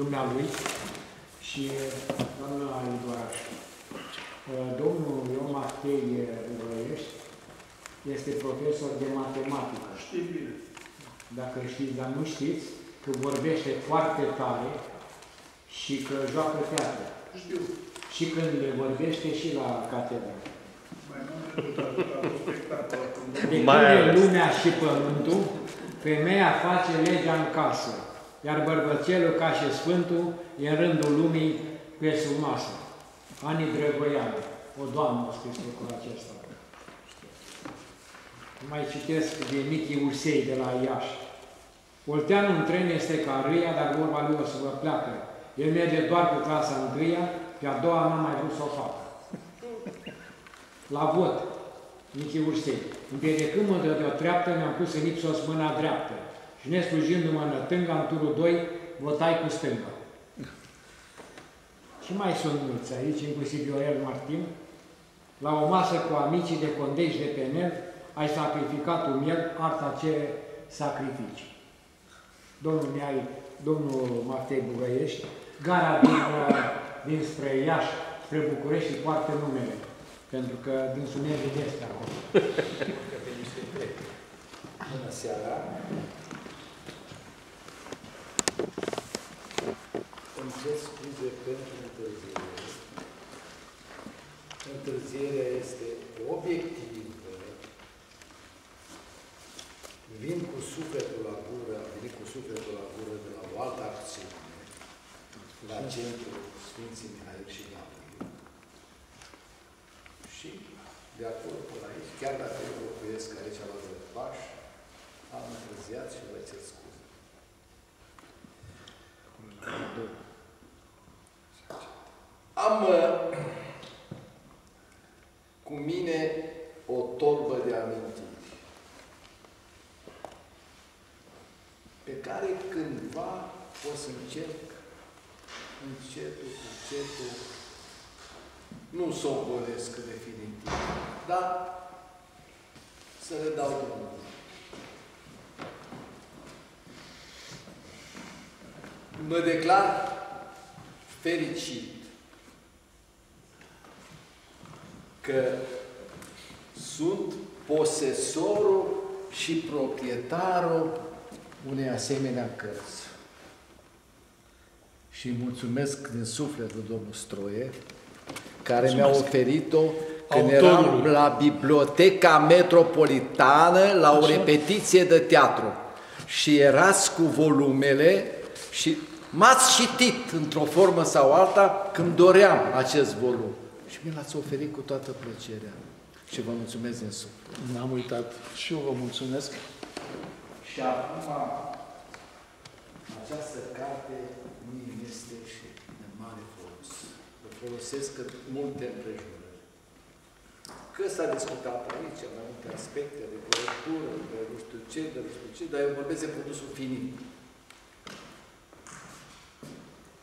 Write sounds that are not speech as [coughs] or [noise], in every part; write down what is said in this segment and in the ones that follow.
dumnealui și doamna Idoraș. Domnul Ion Matei Urăiești este profesor de matematică. Știm bine. Dacă știți, dar nu știți, că vorbește foarte tare și că joacă teatru. Știu. Și când vorbește și la catedră. Mai mult decât atât, a fost spectacol. De Mai când e ales. lumea și pământul, femeia face legea în casă, iar bărbățelul, ca și Sfântul, e în rândul lumii pe sub masă. Ani Drăgoianu, o doamnă a scris lucrul acesta. Mai citesc de Michi Usei de la Iași. Olteanul în tren este ca râia, dar vorba lui o să vă pleacă. El merge doar cu clasa întâia, pe a doua n-a mai vrut să o facă. La vot, Michi Ursei. Împiedicându-mă de, de o treaptă, mi-am pus în ipsos mâna dreaptă. Și neslujindu-mă în tânga, în turul 2, votai cu stânga. Și mai sunt mulți aici, inclusiv Viorel Martin. La o masă cu amicii de condești de penel, ai sacrificat un miel, arta ce sacrifici. Domnul Miai, domnul Matei Bugăiești, gara din, [coughs] uh, dinspre Iași, spre București, îi poartă numele, pentru că dânsul merge de este acolo. [laughs] Bună seara! Îmi cer scuze pentru întârziere. Întârzierea este obiectivă. Vin cu sufletul la gură, am venit cu sufletul la gură de la o altă acțiune, la centrul Sfinții Mihail și Gabriel. Și de acolo până aici, chiar dacă eu locuiesc aici la Zăpaș, am întârziat și vă cer scuze. Am uh, cu mine o tolbă de amintiri pe care cândva o să încerc încetul cu încetul nu să o golesc definitiv, dar să le dau drumul. Mă declar fericit că sunt posesorul și proprietarul unei asemenea cărți. Și mulțumesc din sufletul domnul Stroie, care mi-a oferit-o când eram Autorului. la Biblioteca Metropolitană la o repetiție de teatru. Și erați cu volumele și m-ați citit într-o formă sau alta când doream acest volum. Și mi l-ați oferit cu toată plăcerea. Și vă mulțumesc din suflet. N-am uitat. Și eu vă mulțumesc. Și acum, această carte mie îmi este și de mare folos. O folosesc în multe împrejurări. Că s-a discutat aici, mai multe aspecte de corectură, de nu știu ce, de nu știu ce, dar eu vorbesc de produsul finit.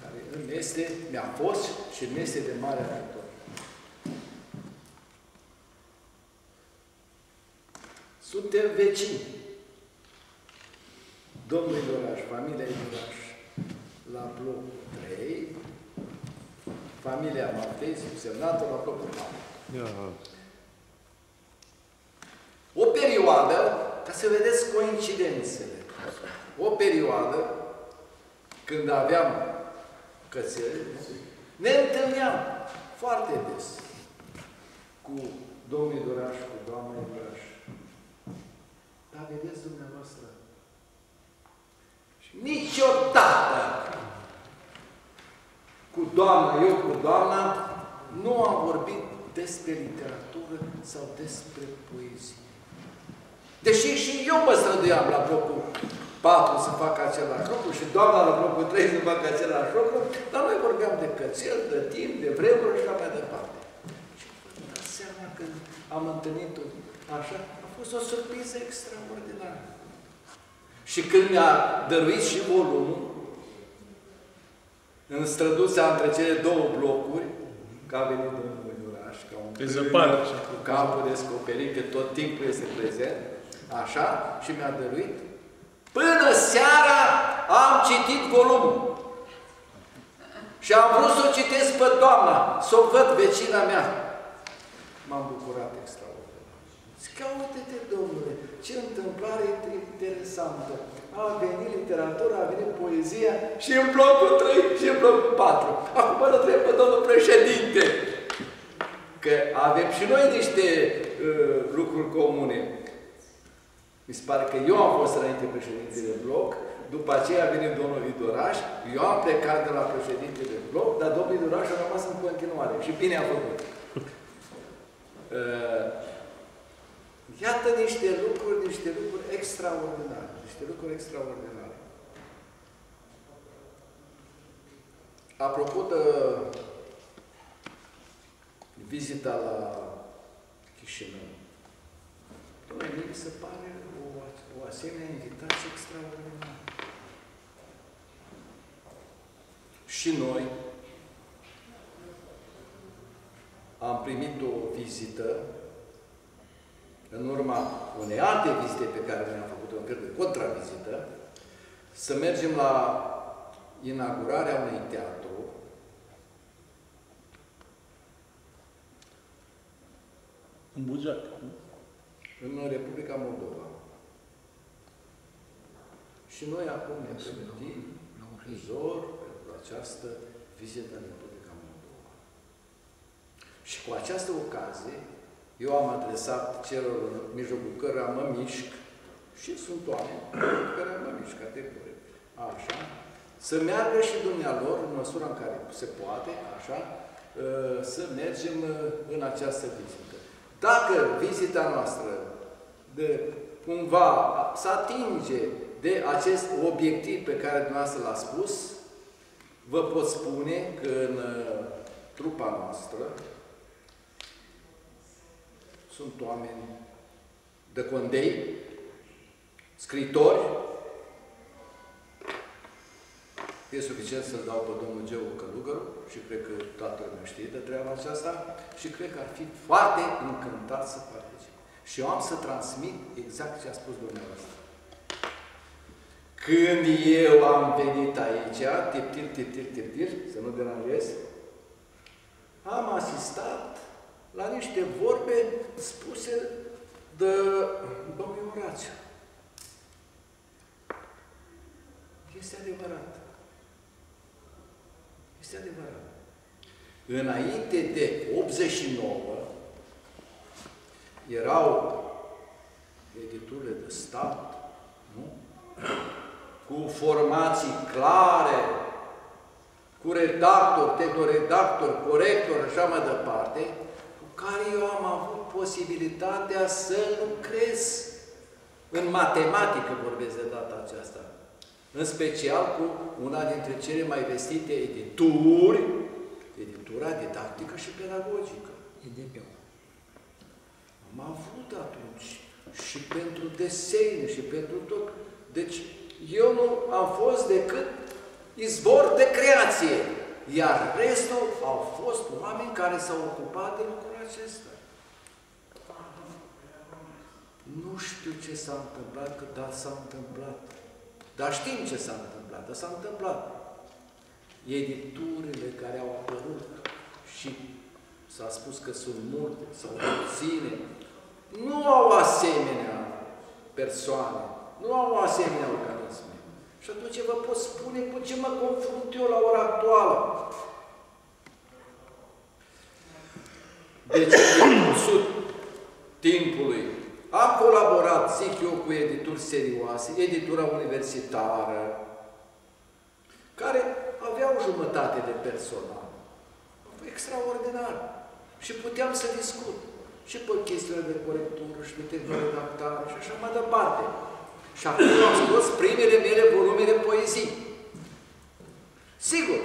Care îmi este, mi-a fost și mi este de mare ajutor. Suntem vecini. Domnul Idoraș, familia Idoraș, la blocul 3, familia Matei, subsemnată la blocul 4. O perioadă, ca să vedeți coincidențele, o perioadă când aveam cățele, ne întâlneam foarte des cu domnul Idoraș, cu doamna Idoraș. Dar vedeți dumneavoastră, și niciodată cu doamna, eu cu doamna, nu am vorbit despre literatură sau despre poezie. Deși și eu mă străduiam la blocul 4 să fac același lucru și doamna la blocul 3 să facă același lucru, dar noi vorbeam de cățel, de timp, de vremuri și așa mai departe. Și vă dați seama că am întâlnit-o așa, a fost o surpriză extraordinară. Și când mi-a dăruit și volumul, în străduța între cele două blocuri, că a venit domnul Iuraș, ca un Pe zăpadă. câine cu capul descoperit, că tot timpul este prezent, așa, și mi-a dăruit. Până seara am citit volumul. Și am vrut să o citesc pe doamna, să o văd vecina mea. M-am bucurat extraordinar. Zic, uite-te, domnule, ce întâmplare interesantă. A venit literatura, a venit poezia și în blocul 3 și în blocul 4. Acum îl întreb pe domnul președinte, că avem și noi niște uh, lucruri comune. Mi se pare că eu am fost înainte președinte de bloc, după aceea a venit domnul Vidoraș, eu am plecat de la președinte de bloc, dar domnul Vidoraș a rămas în continuare și bine a făcut. Uh, iată niște lucruri, niște lucruri extraordinare, niște lucruri extraordinare. Apropo de vizita la Chișinău, Dom'le, mi se pare o, o asemenea invitație extraordinară. Și noi am primit o vizită în urma unei alte vizite pe care ne-am făcut-o în fel de contravizită, să mergem la inaugurarea unui teatru În Bugeac. nu? în Republica Moldova. Și noi acum ne pregătim zor pentru această vizită în Republica Moldova. Și cu această ocazie, eu am adresat celor în mijlocul cărora mă mișc, și sunt oameni care mă mișc categoric, așa, să meargă și dumnealor, în măsura în care se poate, așa, să mergem în această vizită. Dacă vizita noastră de cumva să atinge de acest obiectiv pe care dumneavoastră l-a spus, vă pot spune că în uh, trupa noastră sunt oameni de condei, scritori, E suficient să-l dau pe domnul Geu Călugăru și cred că toată lumea știe de treaba aceasta și cred că ar fi foarte încântat să participe. Și eu am să transmit exact ce a spus dumneavoastră. Când eu am venit aici, tiptir, tiptir, tiptir, să nu deranjez, am asistat la niște vorbe spuse de domnul Orațiu. Este adevărat. Este adevărat. Înainte de 89, erau editurile de stat, nu? cu formații clare, cu redactori, tehnoredactori, corectori, așa mai departe, cu care eu am avut posibilitatea să lucrez în matematică, vorbesc de data aceasta, în special cu una dintre cele mai vestite edituri, editura didactică și pedagogică. EDP-ul. Am avut atunci și pentru desene și pentru tot. Deci eu nu am fost decât izvor de creație, iar restul au fost oameni care s-au ocupat de lucrul acesta. Nu știu ce s-a întâmplat, că da, s-a întâmplat. Dar știm ce s-a întâmplat, dar s-a întâmplat. Editurile care au apărut și s-a spus că sunt multe sau puține, nu au asemenea persoane, nu au asemenea organisme. Și atunci vă pot spune cu ce mă confrunt eu la ora actuală. Deci, în cursul timpului, am colaborat, zic eu, cu edituri serioase, editura universitară, care aveau jumătate de personal. Extraordinar. Și puteam să discut și pe chestiile de corectură și de tehnoredactare și așa mai departe. Și acum am scos primele mele volume de poezii. Sigur.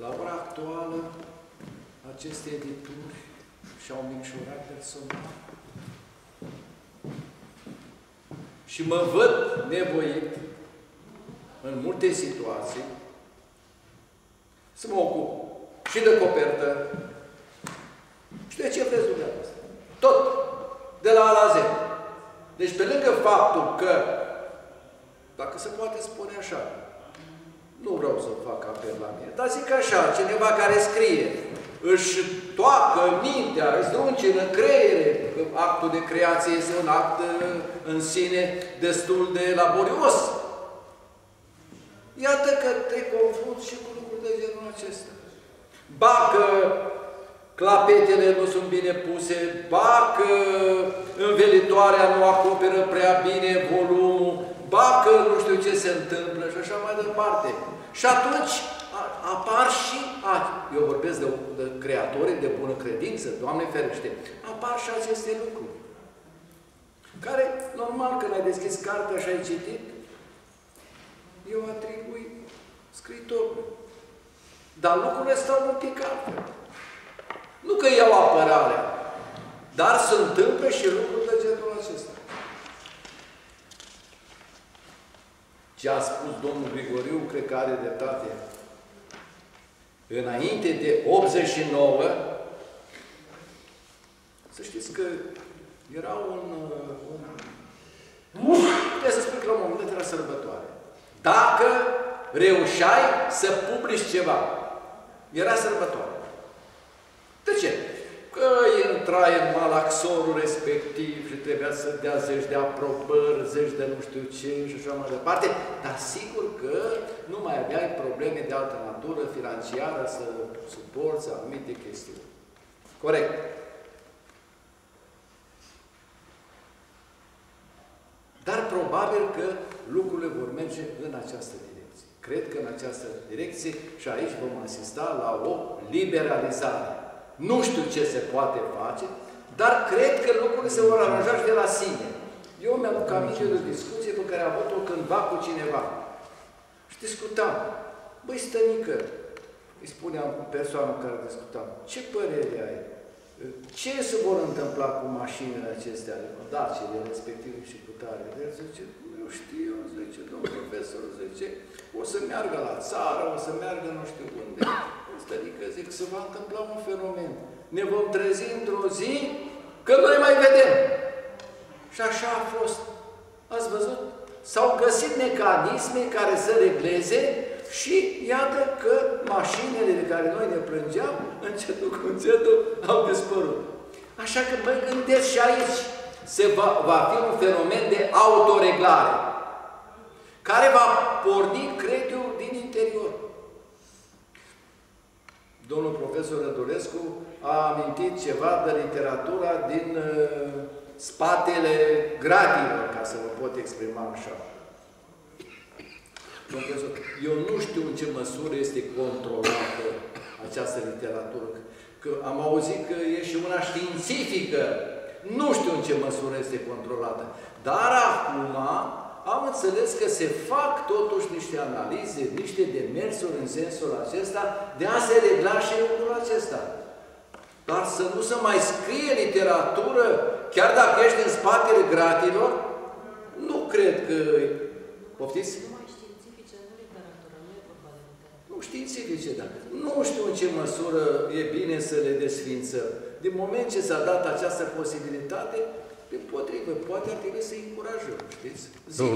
La ora actuală, aceste edituri și-au micșorat personal. Și mă văd nevoit în multe situații să mă ocup și de copertă și de ce vreți dumneavoastră. Tot, de la A la Z. Deci pe lângă faptul că, dacă se poate spune așa, nu vreau să fac apel la mine, dar zic așa, cineva care scrie, își toacă mintea, își druncină creiere, actul de creație este un act uh, în sine destul de laborios. Iată că te confrunți și cu lucruri de genul acesta. Bacă clapetele nu sunt bine puse, bacă învelitoarea nu acoperă prea bine volumul, bacă nu știu ce se întâmplă și așa mai departe. Și atunci apar și, a, eu vorbesc de, de creatorii de bună credință, Doamne ferește, apar și aceste lucruri. Care, normal, când ai deschis cartea și ai citit, eu atribui scriitorului. Dar lucrurile stau un pic altfel. Nu că iau apărare, dar se întâmplă și lucruri de genul acesta. Ce a spus domnul Grigoriu, cred că are dreptate. Înainte de 89, să știți că era un... un puteți să spun că la un moment dat era sărbătoare. Dacă reușeai să publici ceva, era sărbătoare. De ce? Că intrai în malaxorul respectiv și trebuia să dea zeci de aprobări, zeci de nu știu ce și așa mai departe, dar sigur că nu mai aveai probleme de altă natură financiară să suporți anumite chestiuni. Corect. Dar probabil că lucrurile vor merge în această direcție. Cred că în această direcție și aici vom asista la o liberalizare. Nu știu ce se poate face, dar cred că lucrurile se vor aranja și de la sine. Eu mi-aduc aminte de o discuție pe care am avut-o cândva cu cineva. Și discutam. Băi, stănică, îi spuneam cu persoana cu care discutam, ce părere ai? Ce se vor întâmpla cu mașinile acestea, dacele respectiv și cu tare? El zice, eu știu, zice, domnul profesor, zice, o să meargă la țară, o să meargă nu știu unde. Adică zic, se va întâmpla un fenomen. Ne vom trezi într-o zi că noi mai vedem. Și așa a fost. Ați văzut? S-au găsit mecanisme care să regleze și iată că mașinile de care noi ne plângeam, încetul cu încetul, au dispărut. Așa că mă gândesc și aici, se va, va fi un fenomen de autoreglare, care va porni, cred eu, din interior. Domnul profesor Rădulescu a amintit ceva de literatura din uh, spatele gradilor, ca să vă pot exprima așa. Profesor, eu nu știu în ce măsură este controlată această literatură. Că am auzit că e și una științifică. Nu știu în ce măsură este controlată. Dar acum am înțeles că se fac totuși niște analize, niște demersuri în sensul acesta de a se regla și lucrul acesta. Dar să nu se mai scrie literatură, chiar dacă ești în spatele gratilor, nu cred că... Poftiți? Nu științifice, da. Nu știu în ce măsură e bine să le desfințăm. Din moment ce s-a dat această posibilitate, din potrivă, poate ar trebui să încurajăm, știți? Zice,